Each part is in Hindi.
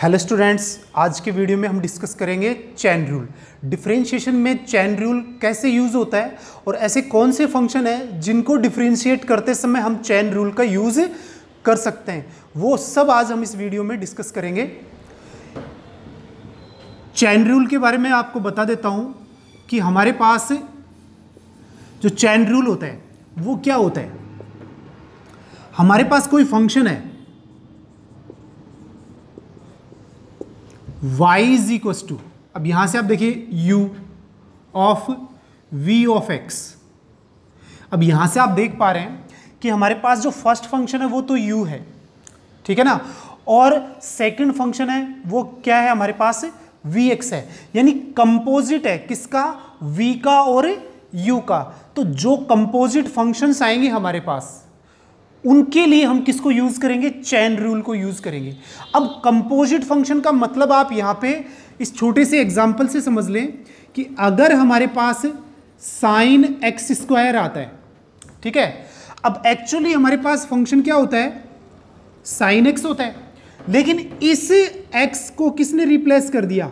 हेलो स्टूडेंट्स आज के वीडियो में हम डिस्कस करेंगे चैन रूल डिफरेंशिएशन में चैन रूल कैसे यूज़ होता है और ऐसे कौन से फ़ंक्शन हैं जिनको डिफरेंशिएट करते समय हम चैन रूल का यूज़ कर सकते हैं. वो सब आज हम इस वीडियो में डिस्कस करेंगे. चैन रूल के बारे में आपको बता देता हूँ कि हमारे पास जो चैन रूल होता है, वो क्या होता है? हमारे पास कोई फ़ंक्शन है y इज़ इक्व टू अब यहाँ से आप देखिए, u of v of x अब यहाँ से आप देख पा रहे हैं कि हमारे पास जो फ़र्स्ट फ़ंक्शन है, वो तो u है। ठीक है ना? और सेकंड फ़ंक्शन है, वो क्या है हमारे पास? वी एक्स है। यानी कंपोजिट है किसका? v का और u का। तो जो कंपोजिट फ़ंक्शंस आएँगे हमारे पास उनके लिए हम किसको यूज़ करेंगे? चैन रूल को यूज़ करेंगे। अब कंपोजिट फ़ंक्शन का मतलब आप यहाँ पे इस छोटे से एग्जांपल से समझ लें कि अगर हमारे पास साइन एक्स स्क्वायर आता है, ठीक है? अब एक्चुअली हमारे पास फ़ंक्शन क्या होता है? साइन एक्स होता है। लेकिन इस एक्स को किसने रिप्लेस कर दिया?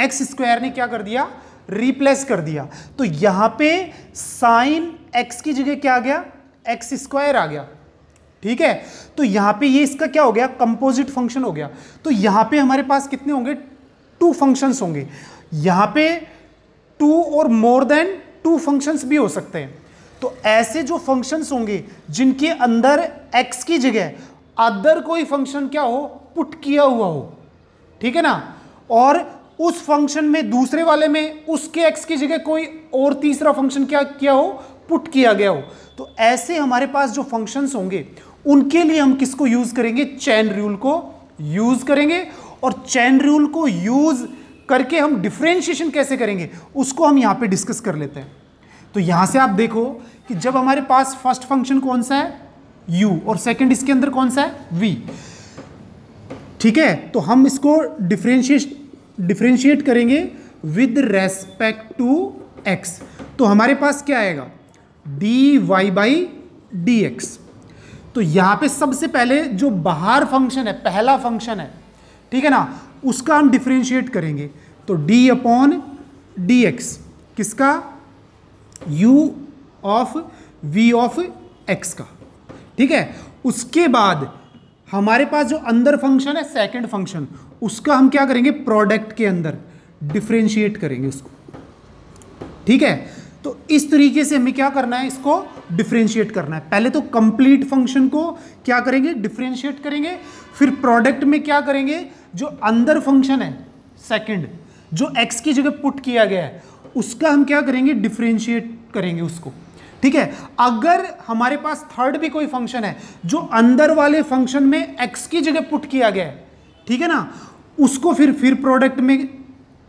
एक्स स्क्वायर ने क्या कर दिया? रिप्लेस कर दिया। तो यहाँ पे साइन एक्स की जगह क्या आ गया? एक्स स्क्वायर आ गया। ठीक है? तो यहाँ पे ये इसका क्या हो गया? कंपोजिट फ़ंक्शन हो गया। तो यहाँ पे हमारे पास कितने होंगे? टू फ़ंक्शंस होंगे। यहाँ पे टू और मोर देन टू फ़ंक्शंस भी हो सकते हैं। तो ऐसे जो फ़ंक्शंस होंगे, जिनके अंदर एक्स की जगह अदर कोई फ़ंक्शन क्या हो? पुट किया हुआ हो। ठीक है ना? और उस फ़ंक्शन में, दूसरे वाले में, उसके एक्स की जगह कोई और तीसरा फ़ंक्शन क्या किया हो? पुट किया गया हो। तो ऐसे हमारे पास जो फ़ंक्शंस होंगे उनके लिए हम किसको यूज़ करेंगे? चैन रूल को यूज़ करेंगे। और चैन रूल को यूज़ करके हम डिफ्रेंशिएशन कैसे करेंगे? उसको हम यहाँ पे डिस्कस कर लेते हैं। तो यहाँ से आप देखो कि जब हमारे पास फ़र्स्ट फ़ंक्शन कौन सा है? U और सेकंड इसके अंदर कौन सा है? V ठीक है? तो हम इसको डिफ्रेंशिएट डिफ्रेंशिएट करेंगे विद रेस्पेक्ट टू x तो हमारे पास क्या आएगा? D y by d x तो यहाँ पे सबसे पहले जो बाहर फ़ंक्शन है, पहला फ़ंक्शन है, ठीक है ना? उसका हम डिफ्रेंशिएट करेंगे। तो d अपॉन डी एक्स किसका? u of v of x का, ठीक है? उसके बाद हमारे पास जो अंदर फ़ंक्शन है सेकंड फ़ंक्शन उसका हम क्या करेंगे? प्रोडक्ट के अंदर डिफ्रेंशिएट करेंगे उसको, ठीक है? तो इस तरीके से हमें क्या करना है इसको डिफ्रेंशिएट करना है। पहले तो कंप्लीट फ़ंक्शन को क्या करेंगे? डिफ्रेंशिएट करेंगे। फिर प्रोडक्ट में क्या करेंगे? जो अंदर फ़ंक्शन है सेकंड जो एक्स की जगह पुट किया गया है, उसका हम क्या करेंगे? डिफ्रेंशिएट करेंगे उसको। ठीक है? अगर हमारे पास थर्ड भी कोई फ़ंक्शन है, जो अंदर वाले फ़ंक्शन में एक्स की जगह पुट किया गया है, ठीक है ना? उसको फिर फिर प्रोडक्ट में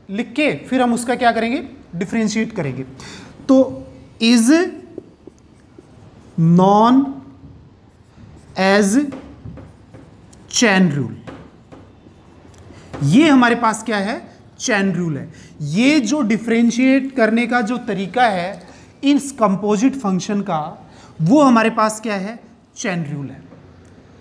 लिख के फिर हम उसका क्या करेंगे? डिफ्रेंशिएट करेंगे। तो is known as chain rule ये हमारे पास क्या है? चैन रूल है। ये जो डिफ्रेंशिएट करने का जो तरीका है, इस कंपोजिट फ़ंक्शन का, वो हमारे पास क्या है? चैन रूल है।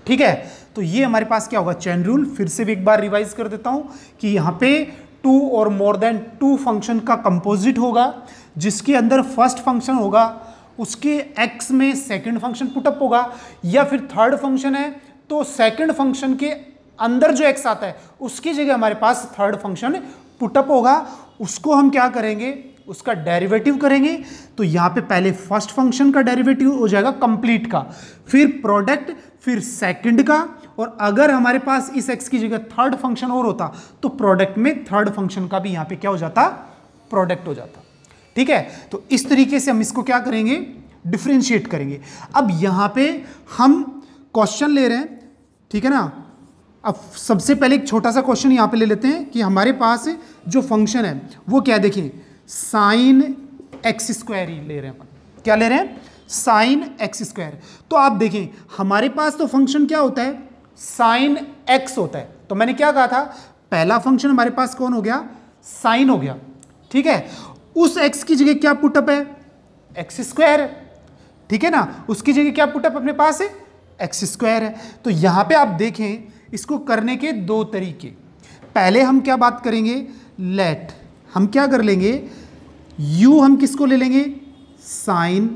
ठीक है? तो ये हमारे पास क्या होगा? चैन रूल फिर से भी एक बार रिवाइज कर देता हूँ कि यहाँ पे टू और मोर देन टू फ़ंक्शन का कंपोजिट होगा, जिसके अंदर फ़र्स्ट फ़ंक्शन होगा उसके एक्स में सेकंड फ़ंक्शन पुटअप होगा, या फिर थर्ड फ़ंक्शन है तो सेकंड फ़ंक्शन के अंदर जो एक्स आता है, उसकी जगह हमारे पास थर्ड फ़ंक्शन पुटअप होगा। उसको हम क्या करेंगे? उसका डेरिवेटिव करेंगे। तो यहाँ पे पहले फ़र्स्ट फ़ंक्शन का डेरिवेटिव हो जाएगा कंप्लीट का, फिर प्रोडक्ट फिर सेकंड का, और अगर हमारे पास इस एक्स की जगह थर्ड फ़ंक्शन और होता तो प्रोडक्ट में थर्ड फ़ंक्शन का भी यहाँ पे क्या हो जाता? प्रोडक्ट हो जाता। ठीक है? तो इस तरीके से हम इसको क्या करेंगे? डिफ्रेंशिएट करेंगे। अब यहाँ पे हम क्वेश्चन ले रहे हैं, ठीक है ना? अब सबसे पहले एक छोटा सा क्वेश्चन यहाँ पे ले लेते हैं कि हमारे पास जो फ़ंक्शन है, वो क्या देखिए साइन एक्स स्क्वायर ही ले रहे हैं क्या ले रहे हैं? साइन एक्स स्क्वायर तो आप देखें, हमारे पास तो फ़ंक्शन क्या होता है? साइन एक्स होता है। तो मैंने क्या कहा था? पहला फ़ंक्शन हमारे पास कौन हो गया? साइन हो गया। ठीक है? उस एक्स की जगह क्या पुटअप है? एक्स स्क्वायर है। ठीक है ना? उसकी जगह क्या पुटअप अपने पास है? एक्स स्क्वायर है। तो यहाँ पे आप देखें, इसको करने के दो तरीके। पहले हम क्या बात करेंगे? लेट हम क्या कर लेंगे? U हम किसको ले लेंगे? साइन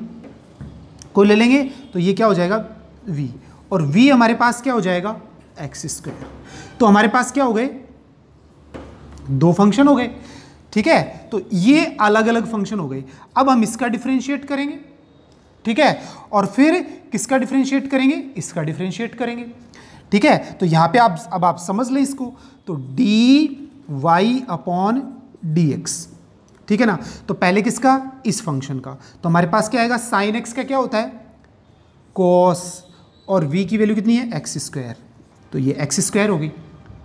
को ले लेंगे। तो ये क्या हो जाएगा? V. और v हमारे पास क्या हो जाएगा? एक्स स्क्वायर तो हमारे पास क्या हो गए? दो फ़ंक्शन हो गए। ठीक है? तो ये अलग अलग फ़ंक्शन हो गए अब हम इसका डिफ्रेंशिएट करेंगे। ठीक है? और फिर किसका डिफ्रेंशिएट करेंगे? इसका डिफ्रेंशिएट करेंगे। ठीक है? तो यहाँ पे आप, अब आप समझ लें इसको। तो d y upon d x. ठीक है ना? तो पहले किसका? इस फ़ंक्शन का। तो हमारे पास क्या आएगा? साइन एक्स का क्या होता है? कॉस और वी की वैल्यू कितनी है? एक्स स्क्वायर तो ये एक्स स्क्वायर होगी।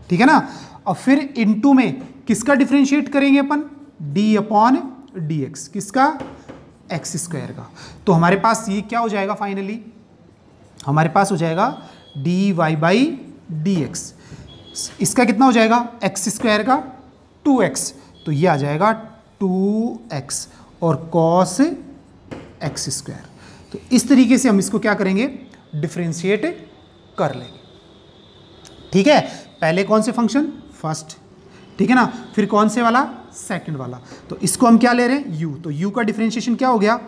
ठीक है ना? और फिर इनटू में किसका डिफ्रेंशिएट करेंगे अपन? डी अपॉन डी एक्स किसका? एक्स स्क्वायर का. तो हमारे पास ये क्या हो जाएगा फाइनली हमारे पास हो जाएगा d y by d x इसका कितना हो जाएगा? एक्स स्क्वायर का टू एक्स तो ये आ जाएगा टू एक्स और कॉस एक्स स्क्वायर तो इस तरीके से हम इसको क्या करेंगे? डिफ्रेंशिएट कर लेंगे. ठीक है? पहले कौन से फ़ंक्शन फ़र्स्ट। ठीक है ना? फिर कौन से वाला? सेकंड वाला। तो इसको हम क्या ले रहे हैं? U. तो u का डिफ्रेंशिएशन क्या हो गया?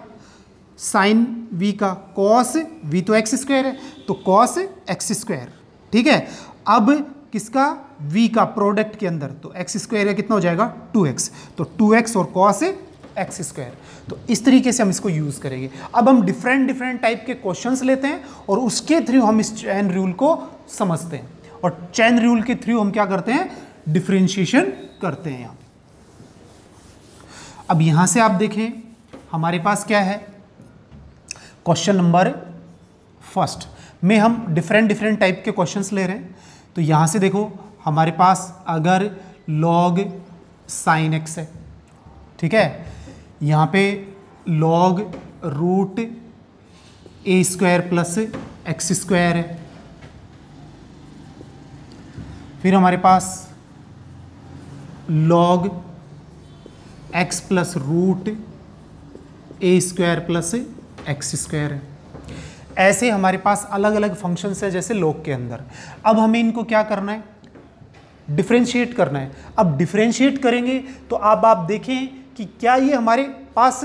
साइन v का कॉस v तो एक्स स्क्वायर है तो कॉस एक्स स्क्वायर ठीक है? अब किसका? V का प्रोडक्ट के अंदर। तो एक्स स्क्वायर का कितना हो जाएगा? 2x तो 2x और कॉस एक्स स्क्वायर तो इस तरीके से हम इसको यूज़ करेंगे। अब हम डिफरेंट डिफरेंट टाइप के क्वेश्चंस लेते हैं और उसके थ्रू हम इस चैन रूल को समझते हैं। और चैन रूल के थ्रू हम क्या करते हैं? डिफ्रेंशिएशन करते हैं यहाँ अब यहाँ से आप देखें, हमारे पास क्या है? क्वेश्चन नंबर फ़र्स्ट में हम डिफरेंट डिफरेंट टाइप के क्वेश्चंस ले रहे हैं। तो यहाँ से देखो, हमारे पास अगर लॉग साइन एक्स है, ठीक है? यहाँ पे log root a square plus x square है। फिर हमारे पास log x plus root a square plus x square है। ऐसे हमारे पास अलग अलग फ़ंक्शंस है जैसे लॉग के अंदर। अब हमें इनको क्या करना है? डिफ्रेंशिएट करना है। अब डिफ्रेंशिएट करेंगे तो अब आप देखें कि क्या ये हमारे पास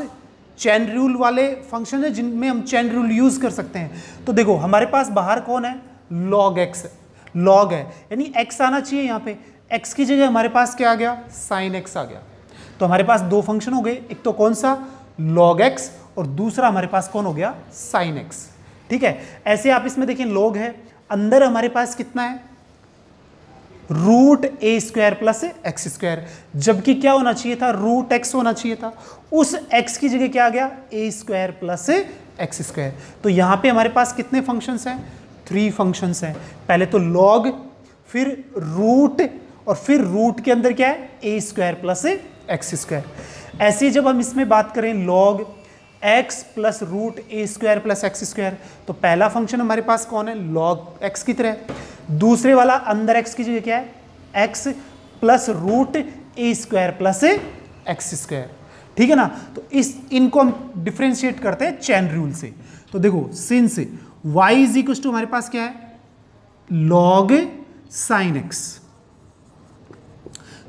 चैन रूल वाले फ़ंक्शन है जिनमें हम चैन रूल यूज़ कर सकते हैं। तो देखो, हमारे पास बाहर कौन है? लॉग एक्स लॉग है। यानी एक्स आना चाहिए यहाँ पे। एक्स की जगह हमारे पास क्या आ गया? साइन एक्स आ गया। तो हमारे पास दो फ़ंक्शन हो गए। एक तो कौन सा? लॉग एक्स और दूसरा हमारे पास कौन हो गया? साइन एक्स ठीक है? ऐसे आप इसमें देखें लॉग है। अंदर हमारे पास कितना है? Root a square plus x square जबकि क्या होना चाहिए था? रूट एक्स होना चाहिए था। उस एक्स की जगह क्या आ गया? A square plus x square तो यहाँ पे हमारे पास कितने फ़ंक्शंस हैं? थ्री फ़ंक्शंस हैं। पहले तो लॉग फिर रूट और फिर रूट के अंदर क्या है? A square plus x square ऐसे जब हम इसमें बात करें log x plus root a square plus x square तो पहला फ़ंक्शन हमारे पास कौन है? लॉग एक्स की तरह दूसरे वाला अंदर एक्स की जगह क्या है? X plus root a square plus x square ठीक है ना? तो इस, इनको हम डिफ्रेंशिएट करते हैं चैन रूल से। तो देखो since y is equal to हमारे पास क्या है? लॉग साइन एक्स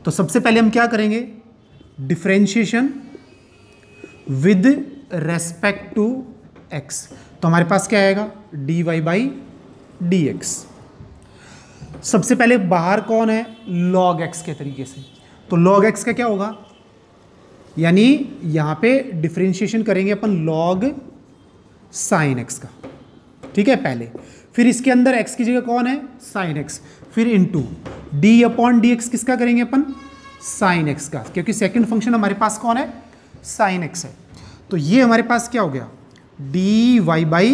तो सबसे पहले हम क्या करेंगे? Differentiation with respect to x तो हमारे पास क्या आएगा? D y by d x सबसे पहले बाहर कौन है? लॉग एक्स के तरीके से. तो लॉग एक्स का क्या होगा? यानी यहाँ पे डिफ्रेंशिएशन करेंगे अपन लॉग साइन एक्स का. ठीक है, पहले। फिर इसके अंदर एक्स की जगह कौन है? साइन एक्स फिर into d upon d x किसका करेंगे अपन? साइन एक्स का। क्योंकि सेकंड फ़ंक्शन हमारे पास कौन है? साइन एक्स है। तो ये हमारे पास क्या हो गया? D y by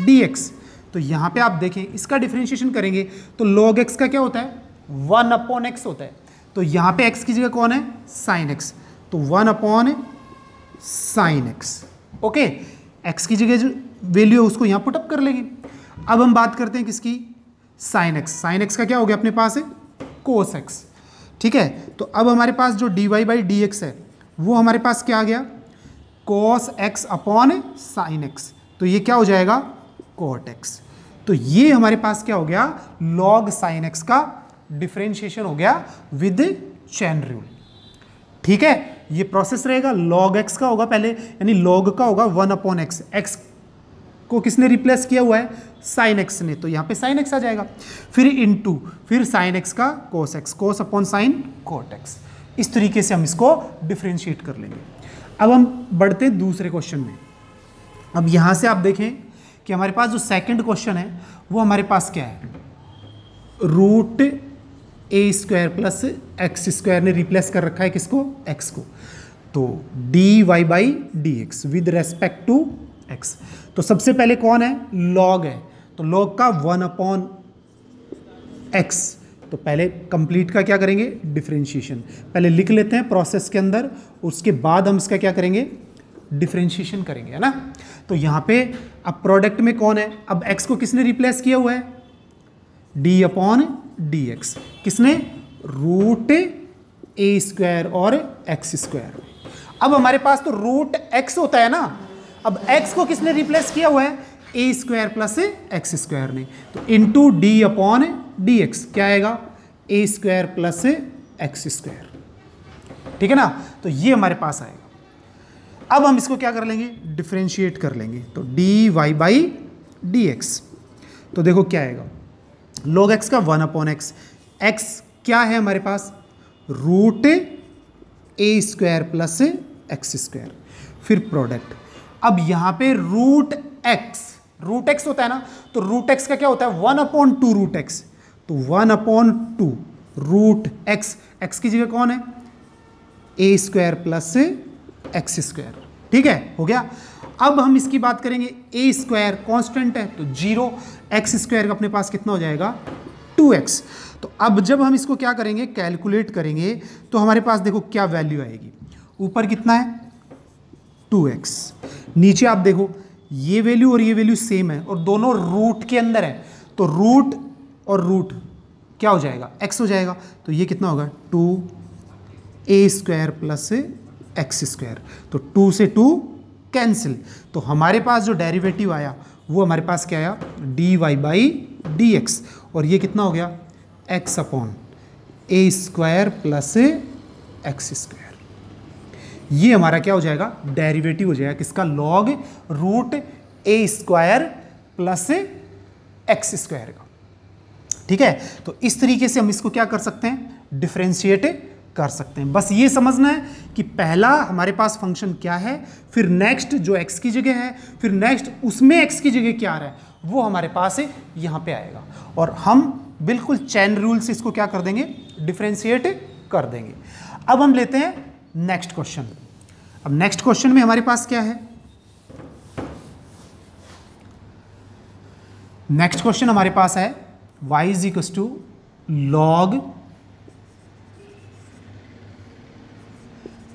d x तो यहाँ पे आप देखें, इसका डिफ्रेंशिएशन करेंगे तो लॉग एक्स का क्या होता है? वन अपॉन एक्स होता है। तो यहाँ पे एक्स की जगह कौन है? साइन एक्स तो one upon sine x okay? X की जगह जो वैल्यू है, उसको यहाँ पुटअप कर लेंगे। अब हम बात करते हैं किसकी? साइन एक्स साइन एक्स का क्या हो गया अपने पास? है कोस एक्स ठीक है? तो अब हमारे पास जो d y by d x है, वो हमारे पास क्या आ गया? Cos x upon sine x तो ये क्या हो जाएगा? कोट एक्स तो ये हमारे पास क्या हो गया? लॉग साइन एक्स का डिफ्रेंशिएशन हो गया विद चैन रूल ठीक है? ये प्रोसेस रहेगा। लॉग एक्स का होगा पहले, यानी लॉग का होगा वन अपॉन एक्स एक्स को किसने रिप्लेस किया हुआ है? साइन एक्स ने। तो यहाँ पे साइन एक्स आ जाएगा। फिर इनटू फिर साइन एक्स का cos x cos upon sine cot x इस तरीके से हम इसको डिफ्रेंशिएट कर लेंगे। अब हम बढ़ते दूसरे क्वेश्चन में। अब यहाँ से आप देखें कि हमारे पास जो सेकंड क्वेश्चन है, वो हमारे पास क्या है? Root a square plus x square ने रिप्लेस कर रखा है किसको? एक्स को। तो d y by d x with respect to x तो सबसे पहले कौन है? लॉग है। तो लॉग का वन अपॉन एक्स तो पहले कंप्लीट का क्या करेंगे? डिफ्रेंशिएशन पहले लिख लेते हैं प्रोसेस के अंदर, उसके बाद हम इसका क्या करेंगे? डिफ्रेंशिएशन करेंगे, है ना? तो यहाँ पे अब प्रोडक्ट में कौन है? अब एक्स को किसने रिप्लेस किया हुआ है? डी अपॉन डी एक्स किसने? रूट ए स्क्वायर और एक्स स्क्वायर अब हमारे पास तो रूट एक्स होता है ना? अब एक्स को किसने रिप्लेस किया हुआ है? A square plus x square ने। तो into d upon d x क्या आएगा? A square plus x square ठीक है ना? तो ये हमारे पास आएगा। अब हम इसको क्या कर लेंगे? डिफ्रेंशिएट कर लेंगे। तो d y by d x तो देखो क्या आएगा। लॉग एक्स का वन अपॉन एक्स एक्स क्या है हमारे पास? Root a square plus x square फिर प्रोडक्ट अब यहाँ पे रूट एक्स रूट एक्स होता है ना तो रूट एक्स का क्या होता है? One upon two root x तो one upon two root x x की जगह कौन है? A square plus x square ठीक है? हो गया? अब हम इसकी बात करेंगे ए स्क्वायर कॉन्स्टेंट है तो ज़ीरो एक्स स्क्वायर अपने पास कितना हो जाएगा? टू एक्स तो अब जब हम इसको क्या करेंगे? कैलकुलेट करेंगे तो हमारे पास देखो क्या वैल्यू आएगी। ऊपर कितना है? टू एक्स नीचे आप देखो, ये वैल्यू और ये वैल्यू सेम है और दोनों रूट के अंदर है। तो रूट और रूट क्या हो जाएगा? एक्स हो जाएगा। तो ये कितना होगा? Two a square plus x square तो टू से टू कैंसिल तो हमारे पास जो डेरिवेटिव आया, वो हमारे पास क्या आया? D y by d x और ये कितना हो गया? X upon a square plus x square ये हमारा क्या हो जाएगा? डेरिवेटिव हो जाएगा। किसका? Log root a square plus x square का। ठीक है? तो इस तरीके से हम इसको क्या कर सकते हैं? डिफ्रेंशिएट कर सकते हैं। बस ये समझना है कि पहला हमारे पास फ़ंक्शन क्या है, फिर नेक्स्ट जो x की जगह है, फिर नेक्स्ट उसमें x की जगह क्या आ रहा है, वो हमारे पास यहाँ पे आएगा। और हम बिल्कुल चैन रूल से इसको क्या कर देंगे? डिफ्रेंशिएट कर देंगे। अब हम लेते हैं नेक्स्ट क्वेश्चन अब नेक्स्ट क्वेश्चन में हमारे पास क्या है? नेक्स्ट क्वेश्चन हमारे पास है, y is equal to log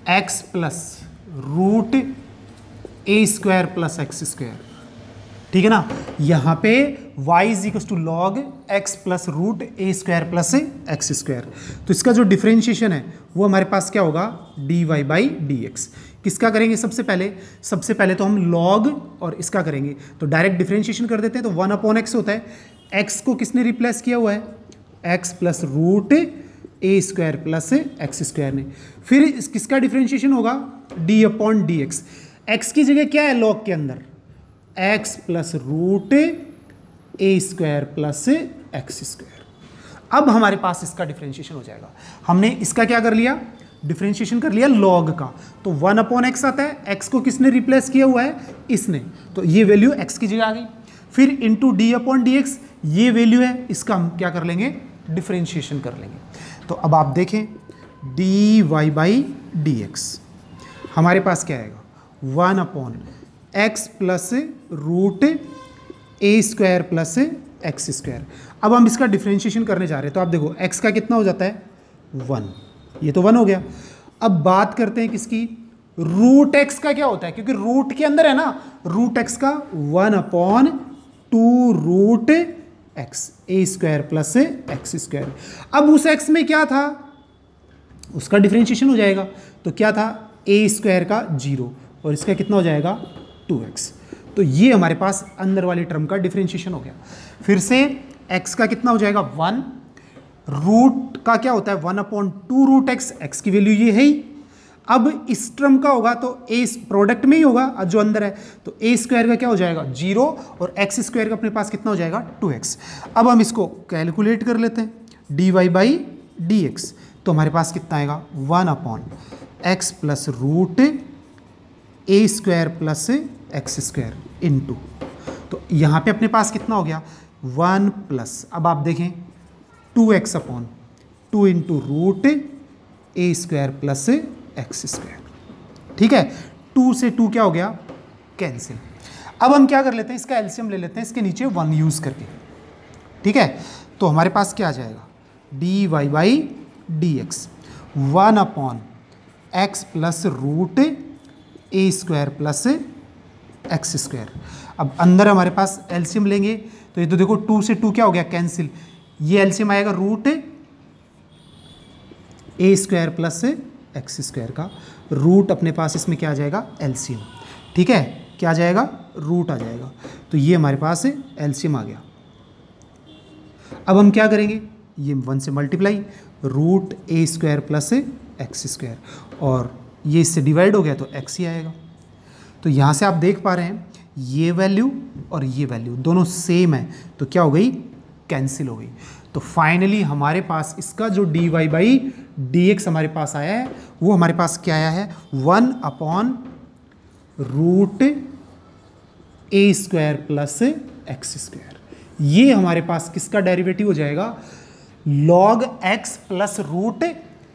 x plus root a square plus x square ठीक है ना? यहाँ पे y is equals to log x plus root a square plus x square तो इसका जो डिफ्रेंशिएशन है, वो हमारे पास क्या होगा? D y by d x किसका करेंगे सबसे पहले? सबसे पहले तो हम लॉग और इसका करेंगे। तो डायरेक्ट डिफ्रेंशिएशन कर देते हैं तो वन अपॉन एक्स होता है। एक्स को किसने रिप्लेस किया हुआ है? X plus root a square plus x square ने। फिर किसका डिफ्रेंशिएशन होगा? D upon d x x की जगह क्या है? लॉग के अंदर। X plus root a square plus x square अब हमारे पास इसका डिफ्रेंशिएशन हो जाएगा। हमने इसका क्या कर लिया? डिफ्रेंशिएशन कर लिया लॉग का। तो वन अपॉन एक्स आता है। एक्स को किसने रिप्लेस किया हुआ है? इसने। तो ये वैल्यू एक्स की जगह आ गई। फिर into d upon d x ये वैल्यू है। इसका हम क्या कर लेंगे? डिफ्रेंशिएशन कर लेंगे। तो अब आप देखें। D y by d x हमारे पास क्या आएगा? One upon x plus root a square plus x square अब हम इसका डिफ्रेंशिएशन करने जा रहे हैं। तो आप देखो एक्स का कितना हो जाता है? वन ये तो वन हो गया। अब बात करते हैं किसकी? रूट एक्स का क्या होता है? क्योंकि रूट के अंदर है ना रूट एक्स का one upon two root x a square plus x square अब उस एक्स में क्या था? उसका डिफ्रेंशिएशन हो जाएगा। तो क्या था? ए स्क्वायर का ज़ीरो और इसका कितना हो जाएगा? Two x. तो ये हमारे पास अंदर वाली टर्म का डिफ्रेंशिएशन हो गया। फिर से एक्स का कितना हो जाएगा? वन। रूट का क्या होता है? One upon two root x x की वैल्यू ये है ही। अब इस टर्म का होगा तो ए प्रोडक्ट में ही होगा जो अंदर है। तो ए स्क्वायर का क्या हो जाएगा? ज़ीरो और एक्स स्क्वायर का अपने पास कितना हो जाएगा? Two x. अब हम इसको कैलकुलेट कर लेते हैं। D y by d x तो हमारे पास कितना आएगा? One upon x plus root a square plus x square into तो यहाँ पे अपने पास कितना हो गया? वन प्लस अब आप देखें two x upon two into root a square plus x square ठीक है? टू से टू क्या हो गया? कैंसिल अब हम क्या कर लेते हैं? इसका एल्सियम ले लेते हैं, इसके नीचे वन यूज़ करके. ठीक है? तो हमारे पास क्या आ जाएगा? D y by d x one upon x plus root a square plus x square. अब अंदर हमारे पास एल्सियम लेंगे तो ये तो देखो टू से टू क्या हो गया? कैंसिल। ये एल्सियम आएगा root a square plus x square का। रूट अपने पास इसमें क्या आ जाएगा? एल्सियम ठीक है? क्या आ जाएगा? रूट आ जाएगा। तो ये हमारे पास एल्सियम आ गया। अब हम क्या करेंगे? ये वन से multiply root a square plus x square. और ये इससे डिवाइड हो गया तो एक्स ही आएगा। तो यहाँ से आप देख पा रहे हैं, ये वैल्यू और ये वैल्यू दोनों सेम है। तो क्या हो गई? कैंसिल हो गई। तो फाइनली हमारे पास इसका जो d y by d x हमारे पास आया है, वो हमारे पास क्या आया है? One upon root a square plus x square. ये हमारे पास किसका डेरिवेटिव हो जाएगा? Log x plus root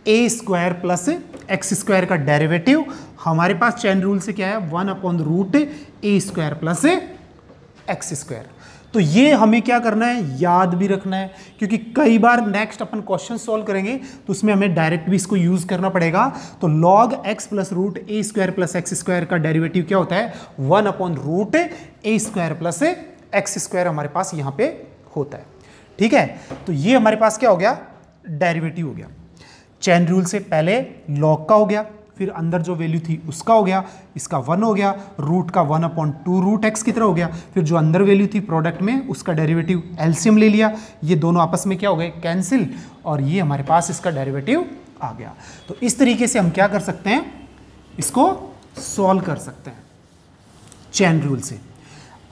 a square plus x square का डेरिवेटिव हमारे पास चैन रूल से क्या है? One upon root a square plus x square तो ये हमें क्या करना है? याद भी रखना है, क्योंकि कई बार नेक्स्ट अपन क्वेश्चन सॉल्व करेंगे तो उसमें हमें डायरेक्ट भी इसको यूज़ करना पड़ेगा। तो log x plus root a square plus x square का डेरिवेटिव क्या होता है? One upon root a square plus x square हमारे पास यहाँ पे होता है। ठीक है? तो ये हमारे पास क्या हो गया? डेरिवेटिव हो गया। चैन रूल से पहले लॉग का हो गया, फिर अंदर जो वैल्यू थी उसका हो गया, इसका वन हो गया, रूट का one upon two root x की तरह हो गया, फिर जो अंदर वैल्यू थी प्रोडक्ट में उसका डेरिवेटिव एल्सियम ले लिया। ये दोनों आपस में क्या हो गए? कैंसिल, और ये हमारे पास इसका डेरिवेटिव आ गया। तो इस तरीके से हम क्या कर सकते हैं? इसको सॉल्व कर सकते हैं चैन रूल से।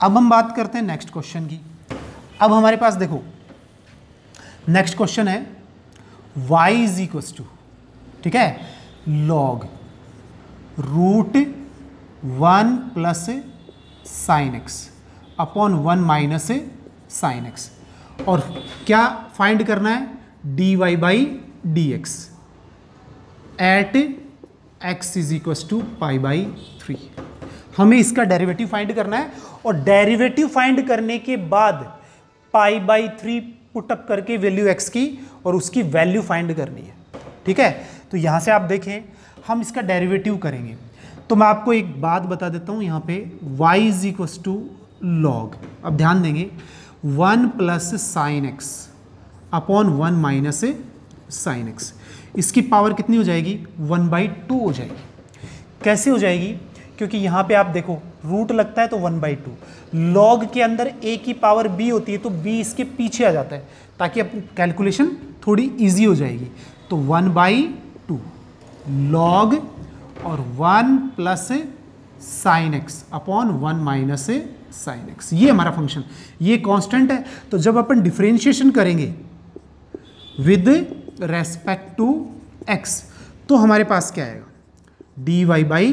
अब हम बात करते हैं नेक्स्ट क्वेश्चन की। अब हमारे पास देखो, नेक्स्ट क्वेश्चन है y इज़ इक्वस टू ठीक है? Log root one plus sine x upon one minus sine x और क्या फाइंड करना है? D y by d x at x is equals to pi by three हमें इसका डेरिवेटिव फाइंड करना है और डेरिवेटिव फाइंड करने के बाद pi by three put up करके वैल्यू एक्स की और उसकी वैल्यू फाइंड करनी है। ठीक है? तो यहाँ से आप देखें, हम इसका डेरिवेटिव करेंगे। तो मैं आपको एक बात बता देता हूँ, यहाँ पे y is equals to log अब ध्यान देंगे, one plus sine x upon one minus sine x. इसकी पावर कितनी हो जाएगी? वन बाई टू हो जाएगी। कैसे हो जाएगी? क्योंकि यहाँ पे आप देखो रूट लगता है तो वन बाई टू। लॉग के अंदर ए की पावर बी होती है तो बी इसके पीछे आ जाता है, ताकि अब कैलकुलेशन थोड़ी इजी हो जाएगी। तो वन बाई टू लॉग और one plus sine x upon one minus sine x ये हमारा फ़ंक्शन ये कांस्टेंट है। तो जब अपन डिफ्रेंशिएशन करेंगे विद रेस्पेक्ट टू एक्स तो हमारे पास क्या आएगा? D y by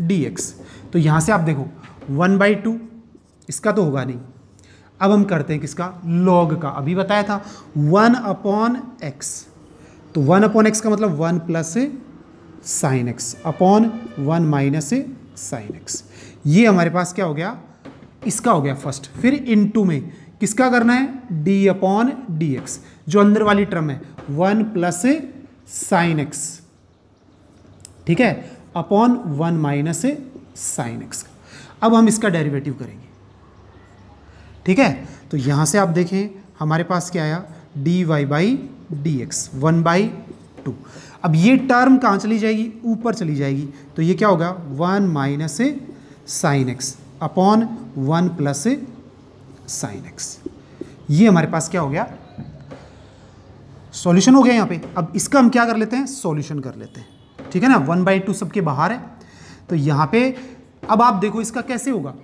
d x तो यहाँ से आप देखो वन बाई टू इसका तो होगा नहीं। अब हम करते हैं किसका? लॉग का। अभी बताया था वन अपॉन एक्स तो वन अपॉन एक्स का मतलब one plus sine x upon one minus sine x ये हमारे पास क्या हो गया? इसका हो गया फ़र्स्ट फिर इन टू में किसका करना है? डी अपॉन डी एक्स जो अंदर वाली टर्म है वन प्लस साइन एक्स ठीक है? Upon one minus sine x का। अब हम इसका डेरिवेटिव करेंगे। ठीक है? तो यहाँ से आप देखें, हमारे पास क्या आया? D y by d x one by two अब ये टर्म कहाँ चली जाएगी? ऊपर चली जाएगी। तो ये क्या होगा? One minus sine x upon one plus sine x ये हमारे पास क्या हो गया? सॉल्यूशन हो गया यहाँ पे। अब इसका हम क्या कर लेते हैं? सॉल्यूशन कर लेते हैं। ठीक है ना? वन बाई टू सबके बाहर है। तो यहाँ पे अब आप देखो इसका कैसे होगा?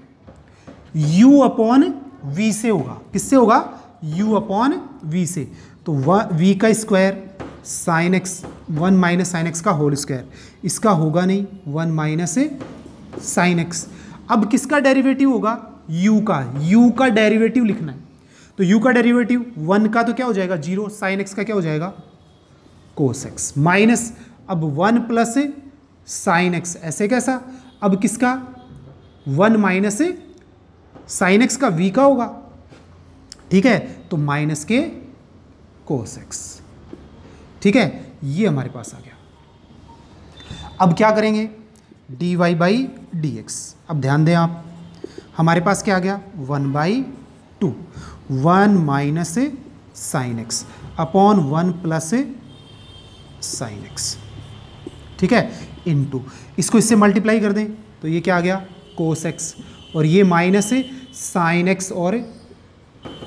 U अपॉन वी से होगा। किससे होगा? U अपॉन वी से। तो v का square sine x one minus sine x का होल स्क्वायर इसका होगा नहीं वन माइनस साइन एक्स अब किसका डेरिवेटिव होगा? U का। U का डेरिवेटिव लिखना है। तो u का डेरिवेटिव वन का तो क्या हो जाएगा? ज़ीरो साइन एक्स का क्या हो जाएगा? कोस एक्स माइनस अब वन प्लस साइन एक्स ऐसे कैसा? अब किसका? वन माइनस साइन एक्स का वी का होगा। ठीक है? तो माइनस के कोस एक्स ठीक है? ये हमारे पास आ गया। अब क्या करेंगे? D y by d x अब ध्यान दें आप, हमारे पास क्या आ गया? One by two one minus sine x upon one plus sine x ठीक है? इन टू इसको इससे मल्टीप्लाई कर दें तो ये क्या आ गया? कोस एक्स और ये माइनस है साइन एक्स और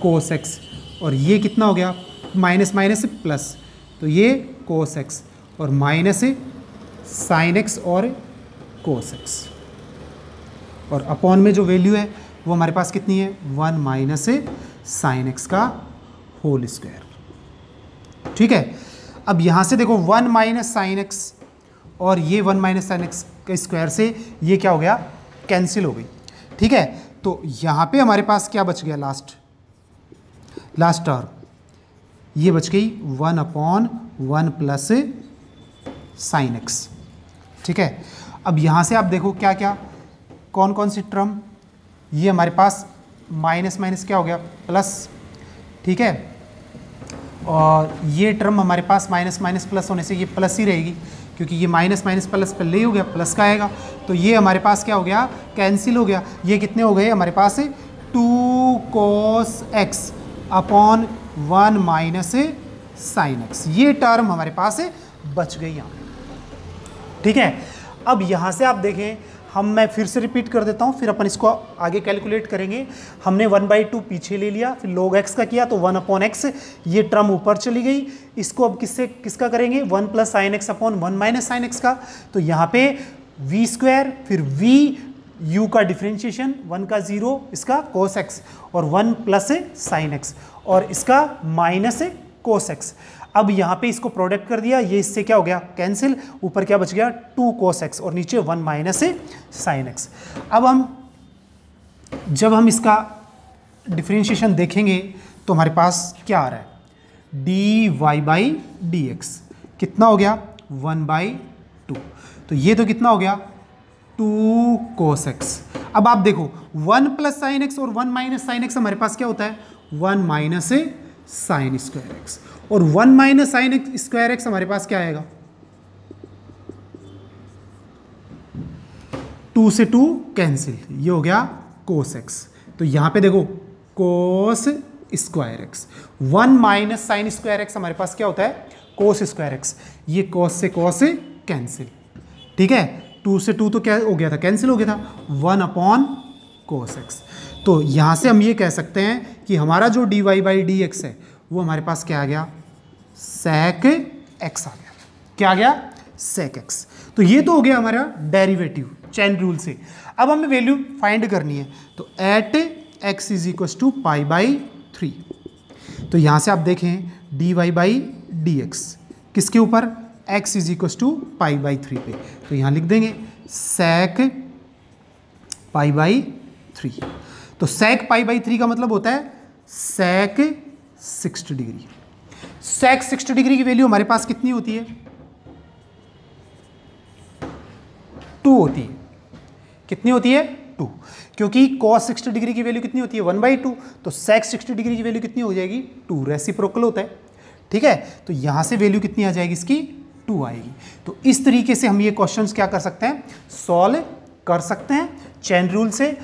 कोस एक्स और ये कितना हो गया? माइनस माइनस प्लस तो ये कोस एक्स और माइनस है साइन एक्स और कोस एक्स और अपॉन में जो वैल्यू है, वो हमारे पास कितनी है? वन माइनस है साइन एक्स का होल स्क्वायर ठीक है? अब यहाँ से देखो वन माइनस साइन एक्स और ये वन माइनस साइन एक्स के स्क्वायर से ये क्या हो गया? कैंसिल हो गई। ठीक है? तो यहाँ पे हमारे पास क्या बच गया लास्ट? Last term. ये बच गई one upon one plus sine x. ठीक है? अब यहाँ से आप देखो क्या क्या। कौन कौन सी टर्म? ये हमारे पास माइनस माइनस क्या हो गया? प्लस। ठीक है? और ये टर्म हमारे पास माइनस माइनस प्लस होने से ये प्लस ही रहेगी। क्योंकि ये माइनस माइनस प्लस पर ले हो गया, प्लस का आएगा। तो ये हमारे पास क्या हो गया? कैंसिल हो गया। ये कितने हो गए? हमारे पास two cos x upon one minus sine x ये टर्म हमारे पास बच गई यहाँ। ठीक है? अब यहाँ से आप देखें हम मैं फिर से रिपीट कर देता हूँ, फिर अपन इसको आगे कैलकुलेट करेंगे। हमने वन बाई टू पीछे ले लिया, फिर लोग एक्स का किया तो वन अपॉन एक्स ये टर्म ऊपर चली गई। इसको अब किससे, किसका करेंगे? One plus sine x upon one minus sine x का। तो यहाँ पे वी स्क्वायर फिर वी यू का डिफ्रेंशिएशन वन का ज़ीरो इसका कोस एक्स और वन प्लस साइन एक्स और इसका माइनस कोस एक्स अब यहाँ पे इसको प्रोडक्ट कर दिया, ये इससे क्या हो गया? कैंसिल ऊपर क्या बच गया? टू कोस एक्स और नीचे one minus a sine x अब हम, जब हम इसका डिफ्रेंशिएशन देखेंगे तो हमारे पास क्या आ रहा है? D y by d x कितना हो गया? One by two. तो ये तो कितना हो गया? टू कोस एक्स अब आप देखो, वन प्लस साइन एक्स और वन माइनस साइन एक्स हमारे पास क्या होता है? One minus a sine square x और one minus sine x square x हमारे पास क्या आएगा? टू से टू कैंसिल। ये हो गया कोस एक्स तो यहाँ पे देखो cos square x. One minus sine square x हमारे पास क्या होता है? Cos square x. ये कोस से कोस कैंसिल। ठीक है? टू से टू तो क्या हो गया था? कैंसिल हो गया था। वन अपॉन कोस एक्स तो यहाँ से हम ये कह सकते हैं कि हमारा जो d y by d x है, वो हमारे पास क्या आ गया? सेक एक्स आ गया। क्या आ गया? सेक एक्स तो ये तो हो गया हमारा डेरिवेटिव चैन रूल से। अब हमें वैल्यू फाइंड करनी है। तो at x is equal to pi by three तो यहाँ से आप देखें d y by d x किसके ऊपर? X is equal to pi by three पे। तो यहाँ लिख देंगे सेक पाई बाई थ्री तो सेक पाई बाई थ्री का मतलब होता है sec sixty degree sec sixty degree की वैल्यू हमारे पास कितनी होती है? टू होती है। कितनी होती है? टू क्योंकि कॉस सिक्सटी डिग्री की वैल्यू कितनी होती है? वन बाई टू तो सेक सिक्सटी डिग्री की वैल्यू कितनी हो जाएगी? टू रेसिप्रोकल होता है। ठीक है? तो यहाँ से वैल्यू कितनी आ जाएगी इसकी? टू आएगी। तो इस तरीके से हम ये क्वेश्चंस क्या कर सकते हैं? सॉल्व कर सकते हैं चैन रूल से।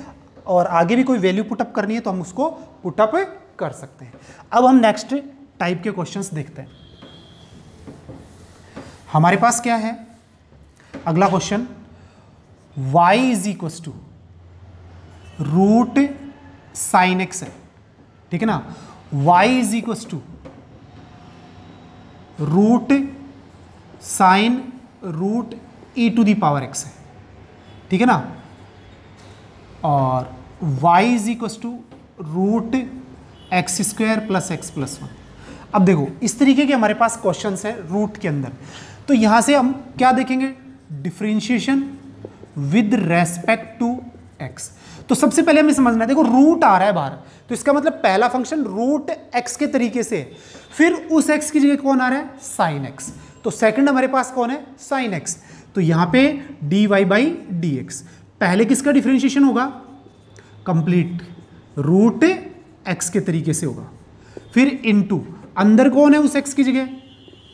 और आगे भी कोई वैल्यू पुटअप करनी है तो हम उसको पुटअप कर सकते हैं। अब हम नेक्स्ट टाइप के क्वेश्चंस देखते हैं। हमारे पास क्या है? अगला question y is equal to root sine x है। ठीक है ना? y is equal to root sine root e to the power x है। ठीक है ना? और y is equals to root x square plus x plus one अब देखो, इस तरीके के हमारे पास क्वेश्चन हैं रूट के अंदर। तो यहाँ से हम क्या देखेंगे? Differentiation with respect to x तो सबसे पहले हमें समझना है, देखो रूट आ रहा है बाहर। तो इसका मतलब पहला फ़ंक्शन रूट एक्स के तरीके से। फिर उस एक्स की जगह कौन आ रहा है? साइन एक्स तो सेकंड हमारे पास कौन है? साइन एक्स तो यहाँ पे d y by d x पहले किसका डिफ्रेंशिएशन होगा? कंप्लीट रूट एक्स के तरीके से होगा। फिर इनटू अंदर कौन है उस एक्स की जगह?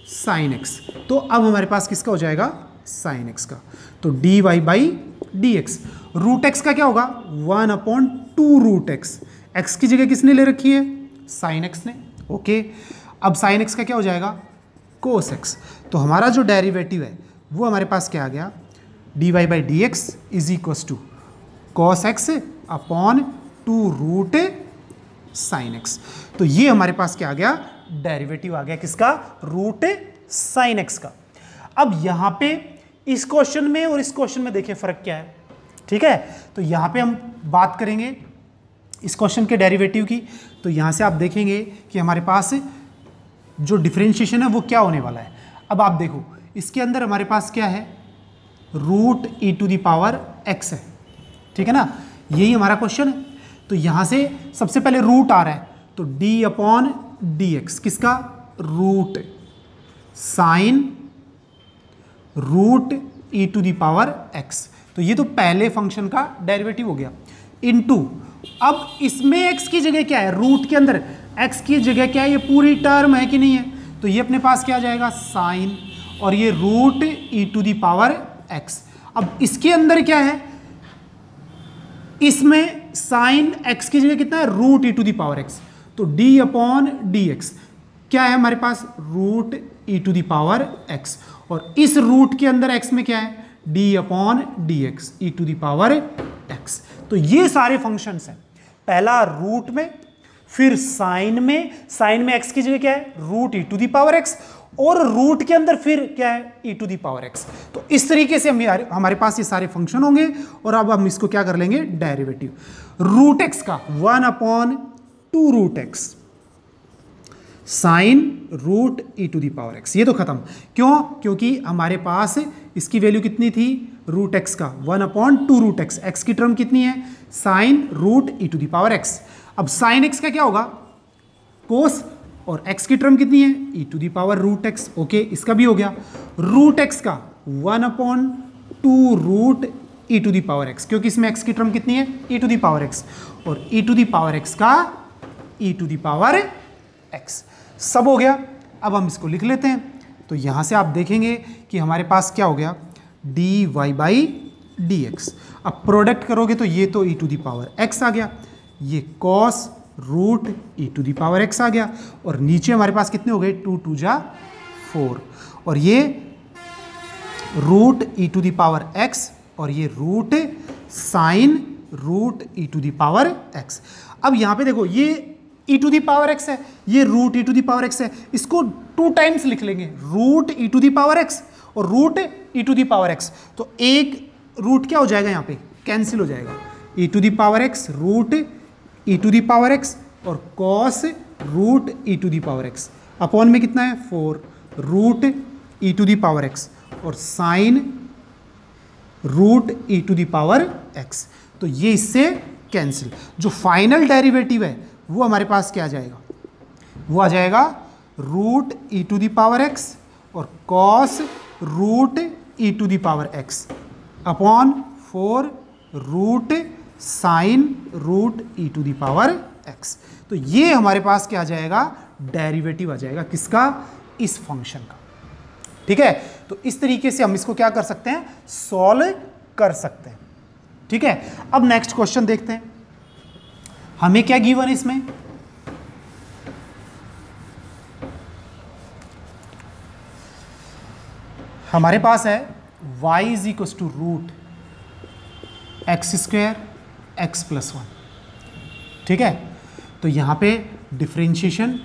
साइन एक्स तो अब हमारे पास किसका हो जाएगा? साइन एक्स का। तो d y by d x root x का क्या होगा? One upon two root x x की जगह किसने ले रखी है? साइन एक्स ने। ओके अब साइन एक्स का क्या हो जाएगा? कोस एक्स तो हमारा जो डेरिवेटिव है, वो हमारे पास क्या आ गया? D y by d x is equals to cos x upon two root sine x तो ये हमारे पास क्या आ गया? डेरिवेटिव आ गया किसका? रूट साइन एक्स का। अब यहाँ पे इस क्वेश्चन में और इस क्वेश्चन में देखिए फ़र्क क्या है। ठीक है? तो यहाँ पे हम बात करेंगे इस क्वेश्चन के डेरिवेटिव की। तो यहाँ से आप देखेंगे कि हमारे पास जो डिफ्रेंशिएशन है वो क्या होने वाला है। अब आप देखो, इसके अंदर हमारे पास क्या है? Root e to the power x है। ठीक है ना? यही हमारा क्वेश्चन है। तो यहाँ से सबसे पहले रूट आ रहा है। तो डी अपॉन एक्स किसका? Root sine root e to the power x तो ये तो पहले फ़ंक्शन का डेरिवेटिव हो गया। इनटू अब इसमें एक्स की जगह क्या है? रूट के अंदर। एक्स की जगह क्या है? ये पूरी टर्म है कि नहीं है? तो ये अपने पास क्या आ जाएगा? साइन और ये root e to the power x अब इसके अंदर क्या है? इसमें साइन एक्स की जगह कितना है? Root e to the power x तो d अपॉन डी एक्स क्या है हमारे पास? Root e to the power x और इस रूट के अंदर x में क्या है? d upon d x e to the power x तो ये सारे फ़ंक्शंस हैं। पहला रूट में, फिर साइन में। साइन में x की जगह क्या है? Root e to the power x और रूट के अंदर फिर क्या है? ई टू दावर एक्स तो इस तरीके से हम हमारे पास ये सारे फ़ंक्शन होंगे। और अब हम इसको क्या कर लेंगे? डेरिवेटिव रूट एक्स का one upon two root x sine root e to the power x ये तो खत्म। क्यों? क्योंकि हमारे पास इसकी वैल्यू कितनी थी? रूट एक्स का। One upon two root x x की टर्म कितनी है? Sine root e to the power x अब साइन एक्स का क्या होगा? कोस और एक्स की टर्म कितनी है? E to the power root x okay इसका भी हो गया। रूट एक्स का one upon two root e to the power x क्योंकि इसमें एक्स की टर्म कितनी है? E to the power x. और e to the power x का e to the power x. सब हो गया। अब हम इसको लिख लेते हैं। तो यहाँ से आप देखेंगे कि हमारे पास क्या हो गया? D y by d x अब प्रोडक्ट करोगे तो ये तो e to the power x आ गया। ये cos root e to the power x आ गया। और नीचे हमारे पास कितने हो गए? टू टू जा फोर और ये root e to the power x और ये root sine root e to the power x अब यहाँ पे देखो, ये e to the power x है, ये root e to the power x है, इसको टू टाइम्स लिख लेंगे root e to the power x और root e to the power x तो एक रूट क्या हो जाएगा यहाँ पे? कैंसिल हो जाएगा। E to the power x root e to the power x और cos root e to the power x upon में कितना है? Four root e to the power x और sine root e to the power x तो ये इससे कैंसिल जो फाइनल डेरिवेटिव है वो हमारे पास क्या आ जाएगा? वो आ जाएगा root e to the power x और cos root e to the power x upon four root sine root e to the power x तो ये हमारे पास क्या आ जाएगा? डेरिवेटिव आ जाएगा किसका? इस फ़ंक्शन का। ठीक है? तो इस तरीके से हम इसको क्या कर सकते हैं? सॉल्व कर सकते हैं। ठीक है? अब नेक्स्ट क्वेश्चन देखते हैं। हमें क्या गिवन इसमें? हमारे पास है y is equal to root x square x plus one ठीक है? तो यहाँ पे differentiation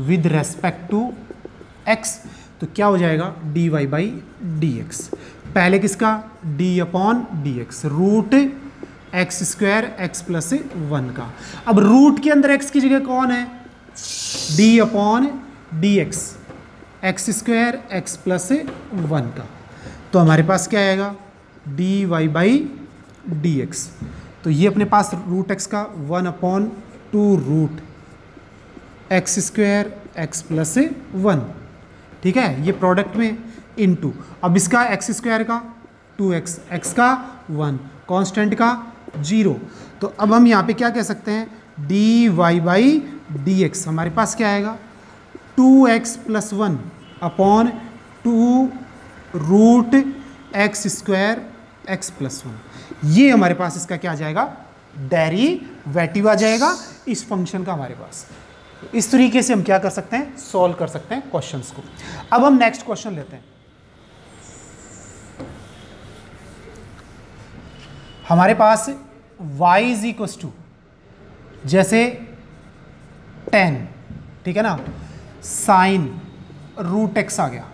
with respect to x तो क्या हो जाएगा? डी वाई बाई डी पहले किसका? D upon d x root x square x plus one का। अब रूट के अंदर एक्स की जगह कौन है? D upon d x x square x plus one का। तो हमारे पास क्या आएगा? D y by d x तो ये अपने पास रूट एक्स का one upon two root x square x plus one. ठीक है? ये प्रोडक्ट में इन टू। अब इसका एक्स स्क्वायर का टू एक्स। एक्स का वन। कॉन्स्टेंट का ज़ीरो। तो अब हम यहाँ पे क्या कह सकते हैं? D y by d x हमारे पास क्या आएगा? Two x plus one upon two root x square x plus one ये हमारे पास इसका क्या आ जाएगा? डेरिवेटिव आ जाएगा इस फ़ंक्शन का हमारे पास। इस तरीके से हम क्या कर सकते हैं? सॉल्व कर सकते हैं क्वेश्चंस को। अब हम नेक्स्ट क्वेश्चन लेते हैं। हमारे पास y इज़ इक्वस टू जैसे टेन ठीक है ना? साइन रूट एक्स आ गया।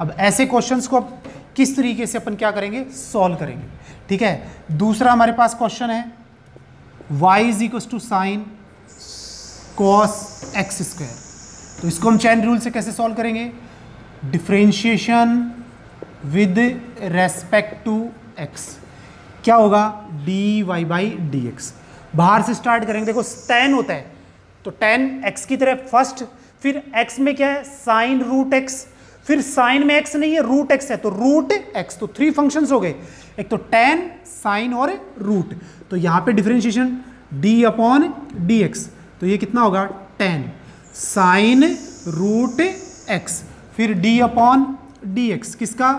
अब ऐसे क्वेश्चंस को अब किस तरीके से अपन क्या करेंगे? सॉल्व करेंगे। ठीक है? दूसरा हमारे पास क्वेश्चन है, y is equals to sine cos x square तो इसको हम चैन रूल से कैसे सॉल्व करेंगे? Differentiation with respect to x क्या होगा? D y by d x बाहर से स्टार्ट करेंगे, देखो टेन होता है। तो टेन एक्स की तरह फ़र्स्ट फिर एक्स में क्या है? साइन रूट एक्स फिर साइन में एक्स नहीं है रूट एक्स है। तो रूट एक्स तो थ्री फ़ंक्शन हो गए। एक तो टेन साइन और रूट तो यहाँ पे differentiation d upon d x तो ये कितना होगा? टेन साइन रूट एक्स फिर डी अपॉन डी एक्स किसका?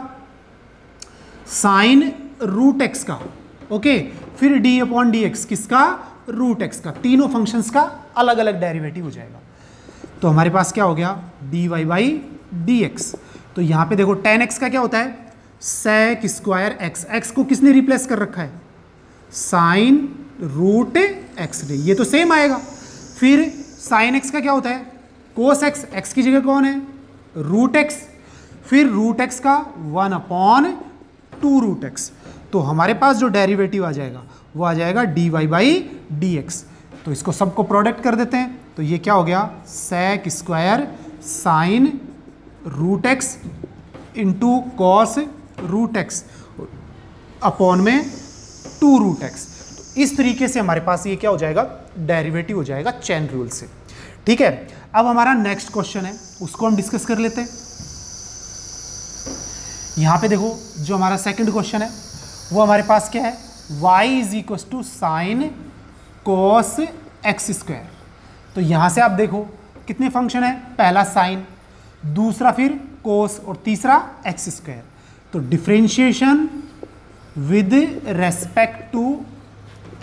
साइन रूट एक्स का ओके फिर डी अपॉन डी एक्स किसका? रूट एक्स का। तीनों फ़ंक्शंस का अलग अलग डेरिवेटिव हो जाएगा। तो हमारे पास क्या हो गया? D y by d x तो यहाँ पे देखो टेन एक्स का क्या होता है? सेक स्क्वायर एक्स एक्स को किसने रिप्लेस कर रखा है? साइन रूट एक्स डे ये तो सेम आएगा। फिर साइन एक्स का क्या होता है? कोस एक्स एक्स की जगह कौन है? रूट एक्स फिर रूट एक्स का one upon two root x तो हमारे पास जो डेरिवेटिव आ जाएगा, वो आ जाएगा d y by d x तो इसको सबको प्रोडक्ट कर देते हैं। तो ये क्या हो गया? Sec square sine root x into cos root x upon में टू रूट एक्स तो इस तरीके से हमारे पास ये क्या हो जाएगा? डेरिवेटिव हो जाएगा चैन रूल से। ठीक है? अब हमारा नेक्स्ट क्वेश्चन है। उसको हम डिस्कस कर लेते हैं। यहाँ पे देखो, जो हमारा सेकंड क्वेश्चन है वो हमारे पास क्या है? Y is equal to sine cos x square तो यहाँ से आप देखो, कितने फ़ंक्शन है? पहला साइन दूसरा फिर कोस और तीसरा एक्स स्क्वायर तो differentiation with respect to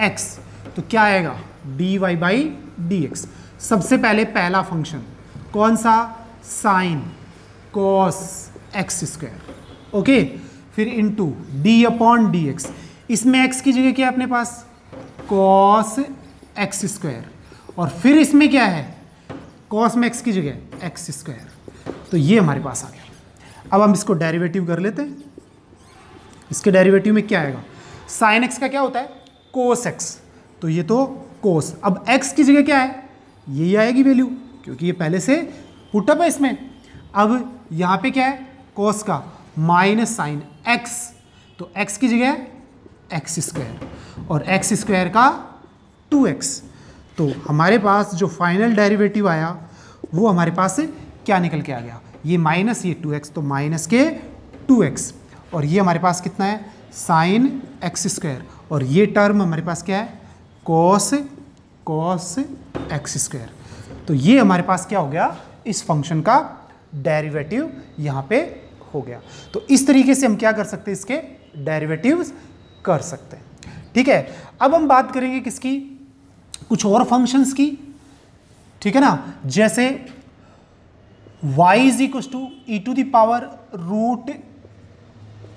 x तो क्या आएगा? D y by d x सबसे पहले पहला फ़ंक्शन कौन सा? Sine cos x square okay फिर into d upon d x इसमें एक्स की जगह क्या है अपने पास? कॉस एक्स स्क्वायर और फिर इसमें क्या है? कॉस में एक्स की जगह एक्स स्क्वायर तो ये हमारे पास आ गया। अब हम इसको डेरिवेटिव कर लेते हैं। इसके डेरिवेटिव में क्या आएगा? साइन एक्स का क्या होता है? कोस एक्स तो ये तो कोस अब एक्स की जगह क्या है? यही आएगी वैल्यू क्योंकि ये पहले से पुटअप है इसमें। अब यहाँ पे क्या है? कोस का। माइनस साइन एक्स तो एक्स की जगह एक्स स्क्वायर और एक्स स्क्वायर का टू एक्स। तो हमारे पास जो फाइनल डेरिवेटिव आया, वो हमारे पास से क्या निकल के आ गया? ये माइनस, ये टू एक्स तो माइनस के टू एक्स। और ये हमारे पास कितना है? Sine x square. और ये टर्म हमारे पास क्या है? Cos cos x square. तो ये हमारे पास क्या हो गया? इस फ़ंक्शन का डेरिवेटिव यहाँ पे हो गया। तो इस तरीके से हम क्या कर सकते हैं? इसके डेरिवेटिव्स कर सकते हैं। ठीक है? अब हम बात करेंगे किसकी? कुछ और फ़ंक्शंस की। ठीक है ना? जैसे y is equal to e to the power root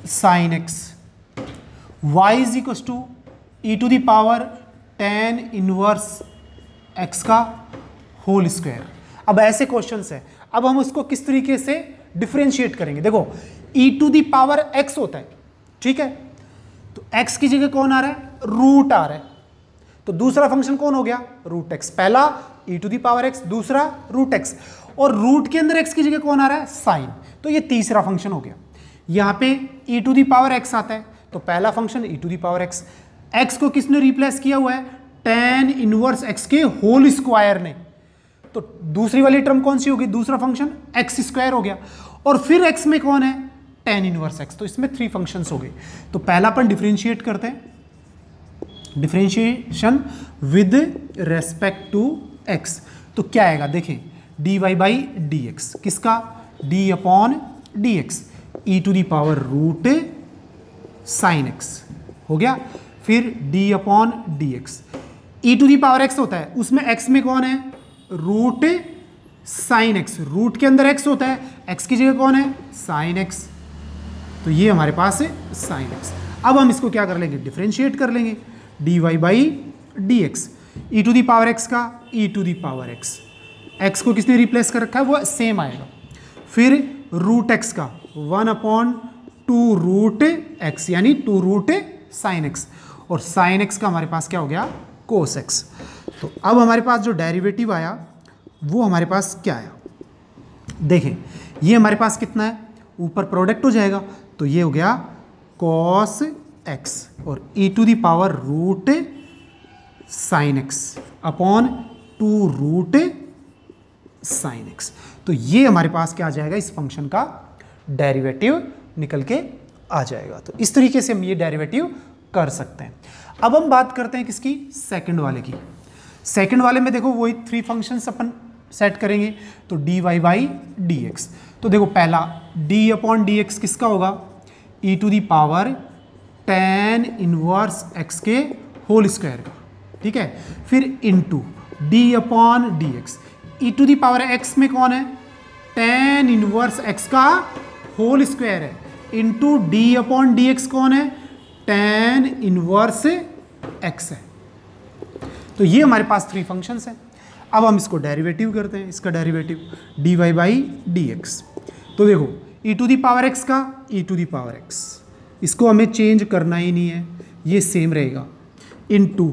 sine x y is equal to e to the power tan inverse x का होल स्क्वायर अब ऐसे क्वेश्चंस है। अब हम उसको किस तरीके से डिफ्रेंशिएट करेंगे। देखो e to the power x होता है, ठीक है? तो एक्स की जगह कौन आ रहा है? रूट आ रहा है। तो दूसरा फ़ंक्शन कौन हो गया? रूट एक्स पहला e to the power x, दूसरा रूट एक्स और रूट के अंदर एक्स की जगह कौन आ रहा है? साइन तो ये तीसरा फ़ंक्शन हो गया। यहाँ पे e to the power x आता है। तो पहला function e to the power x x को किसने रिप्लेस किया हुआ है? टेन इनवर्स एक्स के होल स्क्वायर ने। तो दूसरी वाली टर्म कौन सी होगी? दूसरा फ़ंक्शन एक्स स्क्वायर हो गया। और फिर एक्स में कौन है? टेन इनवर्स एक्स तो इसमें थ्री फ़ंक्शंस हो गए। तो पहला अपन डिफ्रेंशिएट करते हैं। Differentiation with respect to x तो क्या आएगा? देखें d y by d x किसका? D upon d x e to the power root sine x हो गया? फिर d upon d x e to the power x होता है। उसमें एक्स में कौन है? Root sine x. रूट के अंदर एक्स होता है। एक्स की जगह कौन है? Sine x. तो ये हमारे पास है साइन एक्स। अब हम इसको क्या कर लेंगे? डिफ्रेंशिएट कर लेंगे। D y by d x e to the power x का e to the power x x को किसने रिप्लेस कर रखा है? वो सेम आएगा। फिर रूट एक्स का। One upon two root x यानी टू रूट साइन एक्स और साइन एक्स का हमारे पास क्या हो गया? कोस एक्स तो अब हमारे पास जो डेरिवेटिव आया, वो हमारे पास क्या आया? देखें, ये हमारे पास कितना है? ऊपर प्रोडक्ट हो जाएगा तो ये हो गया कॉस एक्स और e to the power root sine x upon two root sine x तो ये हमारे पास क्या आ जाएगा? इस फ़ंक्शन का डेरिवेटिव निकल के आ जाएगा। तो इस तरीके से हम ये डेरिवेटिव कर सकते हैं। अब हम बात करते हैं किसकी? सेकंड वाले की। सेकंड वाले में देखो वही थ्री फ़ंक्शंस अपन सेट करेंगे तो d y by d x तो देखो पहला डी अपॉन डी एक्स किसका होगा? E to the power tan inverse x के होल स्क्वायर का। ठीक है? फिर into d upon d x e to the power x में कौन है? टेन इनवर्स एक्स का होल स्क्वायर है। Into d upon d x कौन है? टेन इनवर्स एक्स है। तो ये हमारे पास थ्री फ़ंक्शंस हैं। अब हम इसको डेरिवेटिव करते हैं, इसका derivative d y by d x तो देखो e to the power x का e to the power x इसको हमें चेंज करना ही नहीं है, ये सेम रहेगा। Into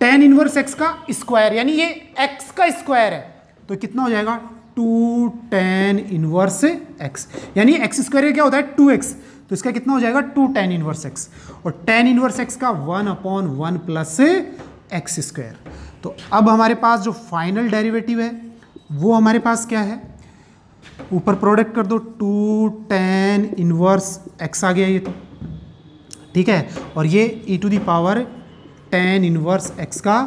tan inverse x का स्क्वायर यानी ये एक्स का स्क्वायर है। तो कितना हो जाएगा? टू टेन इनवर्स एक्स यानी एक्स स्क्वायर क्या होता है? टू एक्स तो इसका कितना हो जाएगा? टू टेन इनवर्स एक्स और टेन इनवर्स एक्स का one upon one plus x square. तो अब हमारे पास जो फाइनल डेरिवेटिव है, वो हमारे पास क्या है? ऊपर प्रोडक्ट कर दो, टू टेन इनवर्स एक्स आ गया ये तो। ठीक है? और ये e to the power tan inverse x का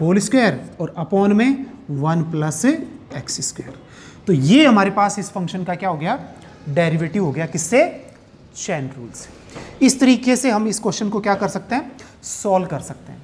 होल स्क्वायर और अपॉन में वन प्लस एक्स स्क्वायर तो ये हमारे पास इस फ़ंक्शन का क्या हो गया? डेरिवेटिव हो गया किससे? चैन रूल से। इस तरीके से हम इस क्वेश्चन को क्या कर सकते हैं? सॉल्व कर सकते हैं।